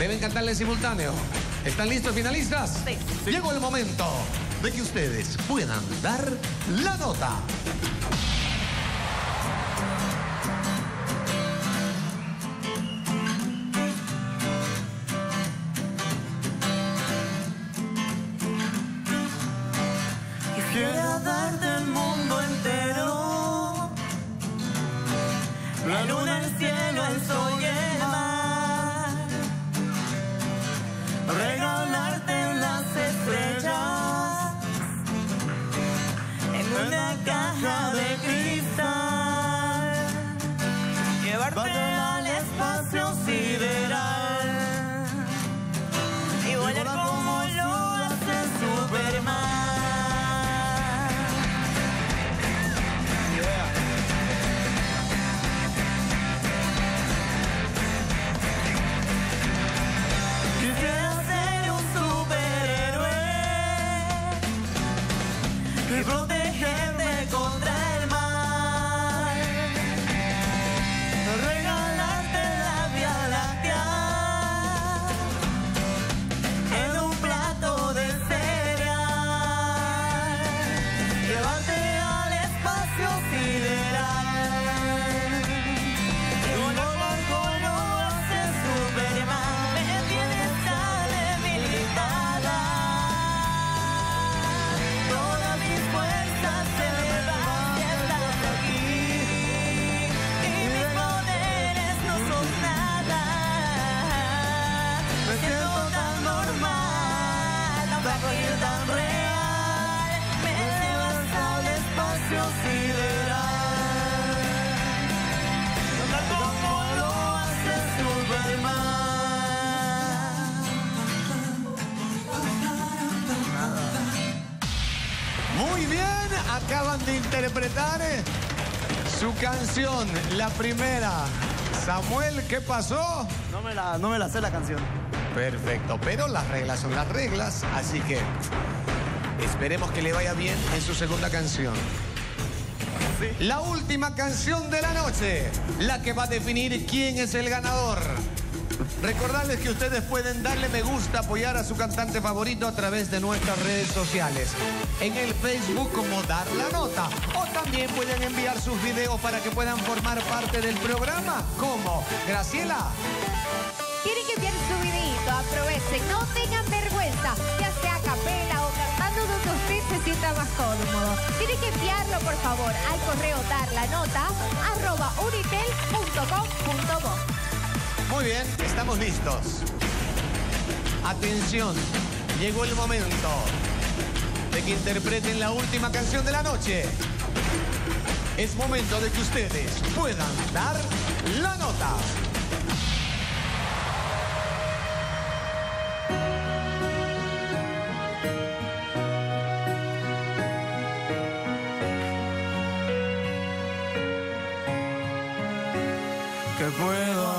Deben cantarle en simultáneo. ¿Están listos, finalistas? Sí. Llegó el momento de que ustedes puedan dar la nota. Quisiera darte el mundo entero. La luna, el cielo, el sol espacio sideral y volar como lo hace Superman. Quisiera ser un superhéroe y acaban de interpretar eh, su canción, la primera. Samuel, ¿qué pasó? No me la, no me la sé la canción. Perfecto, pero las reglas son las reglas, así que esperemos que le vaya bien en su segunda canción. La última canción de la noche, la que va a definir quién es el ganador. Recordarles que ustedes pueden darle me gusta, apoyar a su cantante favorito a través de nuestras redes sociales. En el Facebook como Dar la Nota. O también pueden enviar sus videos para que puedan formar parte del programa. como Graciela. Quieren que enviar su videito, aprovechen, no tengan vergüenza, ya sea a capela o cantando donde usted se sienta más cómodo. Tienen que enviarlo, por favor, al correo darlanota arroba unitel.com.bo. Muy bien, estamos listos. Atención, llegó el momento de que interpreten la última canción de la noche. Es momento de que ustedes puedan dar la nota. Que pueda